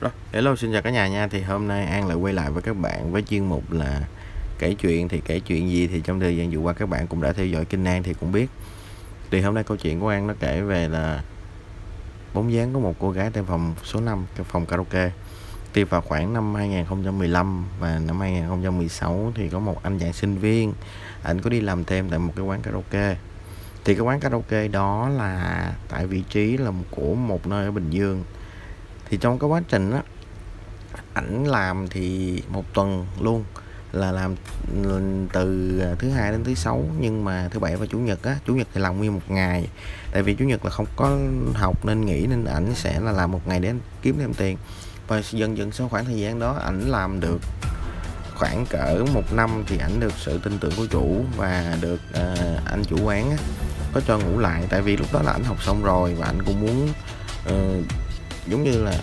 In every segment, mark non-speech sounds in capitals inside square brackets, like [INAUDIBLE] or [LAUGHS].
Rồi, hello xin chào cả nhà nha. Thì hôm nay An lại quay lại với các bạn với chuyên mục là kể chuyện. Thì kể chuyện gì thì trong thời gian vừa qua các bạn cũng đã theo dõi kênh An thì cũng biết. Thì hôm nay câu chuyện của An nó kể về là Bóng dáng của một cô gái tại phòng số 5 Cái phòng karaoke. Thì vào khoảng năm 2015 và năm 2016 Thì có một anh chàng sinh viên Anh có đi làm thêm tại một cái quán karaoke. Thì cái quán karaoke đó là tại vị trí là của một nơi ở Bình Dương thì trong cái quá trình á ảnh làm thì một tuần luôn là làm từ thứ hai đến thứ sáu nhưng mà thứ bảy và chủ nhật á chủ nhật thì làm nguyên một ngày. Tại vì chủ nhật là không có học nên nghỉ nên ảnh sẽ là làm một ngày để kiếm thêm tiền. Và dần dần sau khoảng thời gian đó ảnh làm được khoảng cỡ một năm thì ảnh được sự tin tưởng của chủ và được uh, anh chủ quán á, có cho ngủ lại. Tại vì lúc đó là ảnh học xong rồi và ảnh cũng muốn uh, giống như là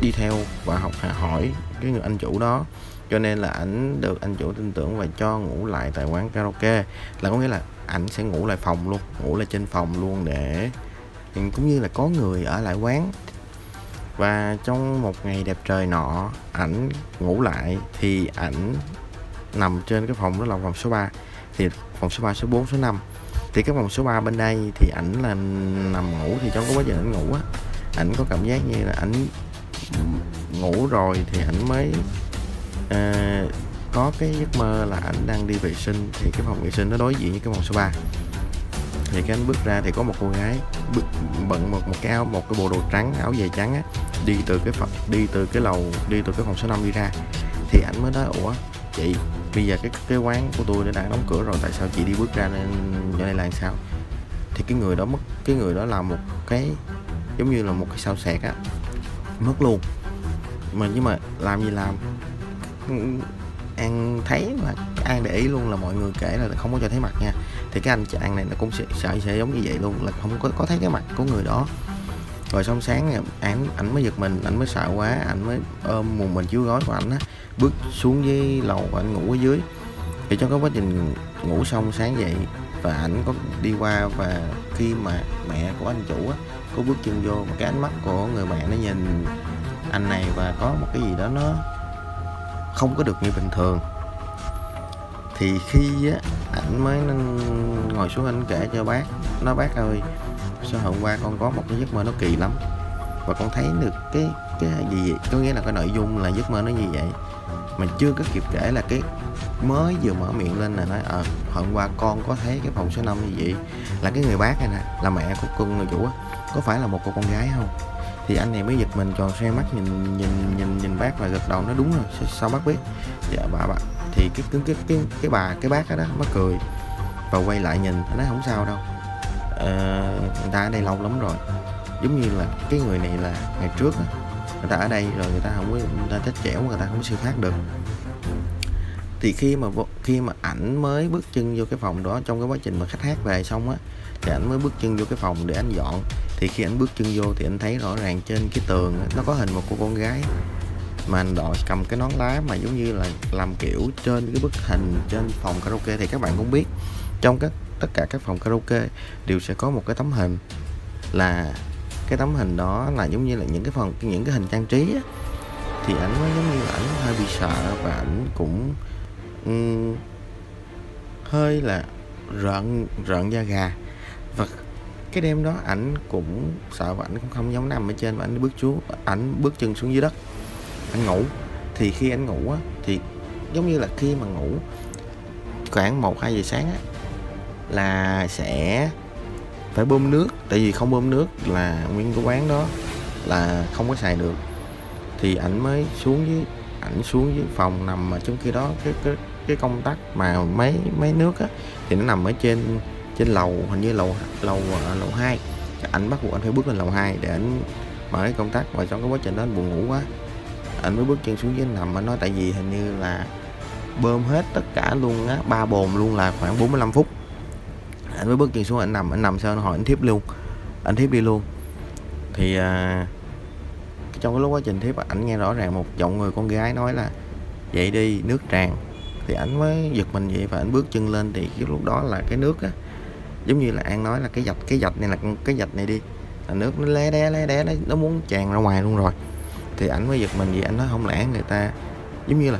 đi theo và học hỏi cái người anh chủ đó. Cho nên là ảnh được anh chủ tin tưởng và cho ngủ lại tại quán karaoke. Là có nghĩa là ảnh sẽ ngủ lại phòng luôn, ngủ lại trên phòng luôn để cũng như là có người ở lại quán. Và trong một ngày đẹp trời nọ, ảnh ngủ lại thì ảnh nằm trên cái phòng đó là phòng số 3 thì phòng số 3 số 4 số 5 thì cái phòng số 3 bên đây thì ảnh là nằm ngủ thì trong cái quá trình ảnh ngủ á ảnh có cảm giác như là ảnh ngủ rồi thì ảnh mới uh, có cái giấc mơ là ảnh đang đi vệ sinh. Thì cái phòng vệ sinh nó đối diện với cái phòng số 3 thì cái anh bước ra thì có một cô gái bước, bận một một cái áo một cái bộ đồ trắng áo dài trắng á đi từ cái phòng đi từ cái lầu đi từ cái phòng số 5 đi ra. Thì ảnh mới nói ủa chị bây giờ cái cái quán của tôi đã đóng cửa rồi tại sao chị đi bước ra nên chỗ này là sao? Thì cái người đó mất cái người đó là một cái giống như là một cái sao sẹt á, mất luôn. Mà nhưng mà làm gì làm? An thấy là an để ý luôn là mọi người kể là không có cho thấy mặt nha. Thì cái anh chàng này nó cũng sẽ, sợ sẽ giống như vậy luôn, là không có có thấy cái mặt của người đó. Rồi xong sáng ảnh ảnh mới giật mình, ảnh mới sợ quá, ảnh mới ôm mùng mình chiếu gói của ảnh á, bước xuống dưới lầu và ảnh ngủ ở dưới. Thì trong cái quá trình ngủ xong sáng dậy và ảnh có đi qua và khi mà mẹ của anh chủ á có bước chân vô và cái ánh mắt của người mẹ nó nhìn anh này và có một cái gì đó nó không có được như bình thường. Thì khi á, ảnh mới ngồi xuống anh kể cho bác. Nó bác ơi, sao hôm qua con có một cái giấc mơ nó kỳ lắm, và con thấy được cái cái gì, có nghĩa là cái nội dung là giấc mơ nó như vậy? Mà chưa có kịp kể là cái mới vừa mở miệng lên là nói ờ à, hôm qua con có thấy cái phòng số 5 như vậy là cái người bác này nè là mẹ của con người chủ á có phải là một cô con gái không? Thì anh này mới giật mình tròn xe mắt nhìn nhìn nhìn nhìn bác và gật đầu nó đúng rồi sao, sao bác biết? Dạ bà bà. Thì cái cái cái cái, cái bà cái bác đó, đó mới cười và quay lại nhìn nói không sao đâu. Ờ, người ta ở đây lâu lắm rồi. Giống như là cái người này là ngày trước đó, người ta ở đây rồi người ta không có, người ta chết chẻo, người ta không có siêu thoát được. Thì khi mà khi mà ảnh mới bước chân vô cái phòng đó, trong cái quá trình mà khách hát về xong á, thì ảnh mới bước chân vô cái phòng để anh dọn. Thì khi anh bước chân vô thì anh thấy rõ ràng trên cái tường nó có hình một cô con gái mà anh đội cầm cái nón lá mà giống như là làm kiểu trên cái bức hình trên phòng karaoke. Thì các bạn cũng biết, trong các, tất cả các phòng karaoke đều sẽ có một cái tấm hình là cái tấm hình đó là giống như là những cái phần những cái hình trang trí á, thì ảnh mới giống như là ảnh hơi bị sợ và ảnh cũng um, hơi là rợn rợn da gà. Và cái đêm đó ảnh cũng sợ và ảnh cũng không dám nằm ở trên và ảnh bước xuống ảnh bước chân xuống dưới đất. Ảnh ngủ. Thì khi ảnh ngủ á thì giống như là khi mà ngủ khoảng một hai giờ sáng á là sẽ phải bơm nước, tại vì không bơm nước là nguyên cái quán đó là không có xài được. Thì ảnh mới xuống với ảnh xuống dưới phòng nằm mà trong khi đó cái cái cái công tắc mà mấy mấy nước á, thì nó nằm ở trên trên lầu, hình như lầu lầu à, lầu hai. ảnh bắt buộc anh phải bước lên lầu 2 để ảnh mở cái công tắc và trong cái quá trình đó anh buồn ngủ quá anh mới bước chân xuống dưới nằm. Anh nói tại vì hình như là bơm hết tất cả luôn á, ba bồn luôn là khoảng 45 phút anh mới bước chân xuống anh nằm anh nằm sao anh hỏi anh thiếp luôn. Anh thiếp đi luôn. Thì à, trong cái lúc quá trình thiếp ảnh nghe rõ ràng một giọng người con gái nói là dậy đi nước tràn. Thì ảnh mới giật mình vậy và ảnh bước chân lên. Thì cái lúc đó là cái nước á giống như là an nói là cái dạch cái dạch này là cái dạch này đi. Là nước nó lé đé lé đé nó, nó muốn tràn ra ngoài luôn rồi. Thì ảnh mới giật mình vậy anh nói không lẽ người ta giống như là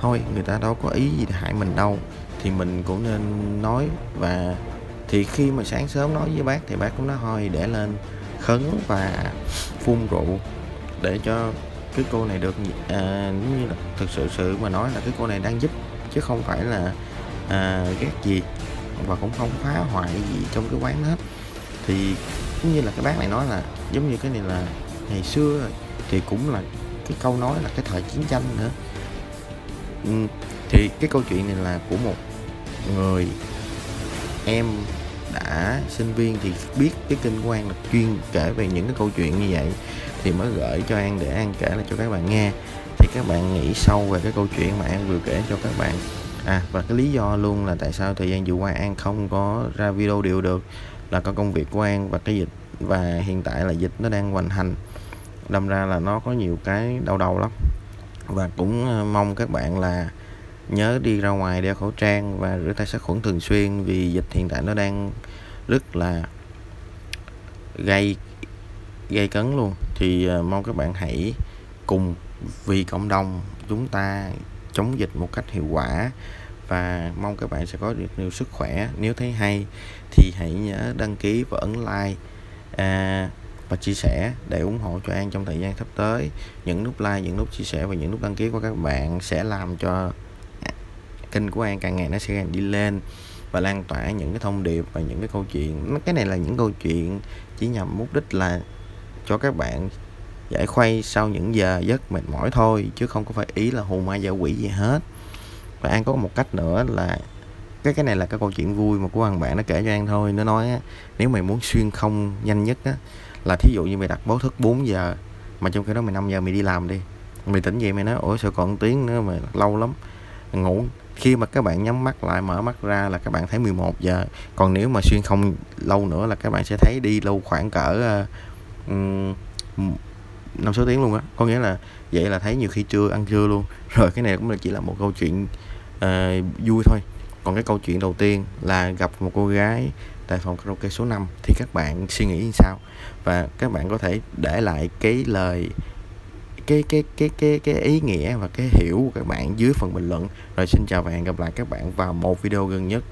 thôi người ta đâu có ý gì để hại mình đâu. Thì mình cũng nên nói và thì khi mà sáng sớm nói với bác thì bác cũng nói thôi để lên khấn và phun rượu để cho cái cô này được à, giống như là thực sự sự mà nói là cái cô này đang giúp chứ không phải là à, ghét gì và cũng không phá hoại gì trong cái quán hết. Thì cũng như là cái bác này nói là giống như cái này là ngày xưa rồi thì cũng là cái câu nói là cái thời chiến tranh nữa. Ừ, thì cái câu chuyện này là của một người em đã, sinh viên thì biết cái kinh quan là chuyên kể về những cái câu chuyện như vậy, thì mới gửi cho An để An kể lại cho các bạn nghe. Thì các bạn nghĩ sâu về cái câu chuyện mà An vừa kể cho các bạn. À và cái lý do luôn là tại sao thời gian vừa qua An không có ra video đều được là có công việc của An và cái dịch, và hiện tại là dịch nó đang hoành hành. Đâm ra là nó có nhiều cái đau đầu lắm. Và cũng ờ, mong các bạn là nhớ đi ra ngoài đeo khẩu trang và rửa tay sát khuẩn thường xuyên vì dịch hiện tại nó đang rất là gây gây cấn luôn. Thì ờ, mong các bạn hãy cùng vì cộng đồng chúng ta chống dịch một cách hiệu quả và mong các bạn sẽ có được nhiều sức khỏe. Nếu thấy hay thì hãy nhớ đăng ký và ấn like à, và chia sẻ để ủng hộ cho An trong thời gian sắp tới. Những nút like những nút chia sẻ và những nút đăng ký của các bạn sẽ làm cho kênh của An càng ngày nó sẽ càng đi lên và lan tỏa những cái thông điệp và những cái câu chuyện. Cái này là những câu chuyện chỉ nhằm mục đích là cho các bạn giải khuây sau những giờ giấc mệt mỏi thôi chứ không có phải ý là hù ma dạo quỷ gì hết. Và An có một cách nữa là cái cái này là cái câu chuyện vui mà của thằng bạn nó kể cho An thôi. Nó nói á, nếu mày muốn xuyên không nhanh nhất á là thí dụ như mày đặt báo thức 4 giờ mà trong khi đó mày 5 giờ mày đi làm đi. Mày tỉnh dậy mày nói ủa sao còn tiếng nữa mà lâu lắm ngủ khi mà các bạn nhắm mắt lại mở mắt ra là các bạn thấy 11 giờ. Còn nếu mà xuyên không lâu nữa là các bạn sẽ thấy đi lâu khoảng cỡ ờ, năm sáu tiếng luôn á. Có nghĩa là vậy là thấy nhiều khi trưa ăn trưa luôn. [LAUGHS] Rồi cái này cũng là chỉ là một câu chuyện uh, vui thôi. Còn cái câu chuyện đầu tiên là gặp một cô gái tại phòng karaoke số 5 thì các bạn suy nghĩ như sao? Và các bạn có thể để lại cái lời cái cái cái cái cái ý nghĩa và cái hiểu của các bạn dưới phần bình luận. Rồi xin chào và hẹn gặp lại các bạn vào một video gần nhất.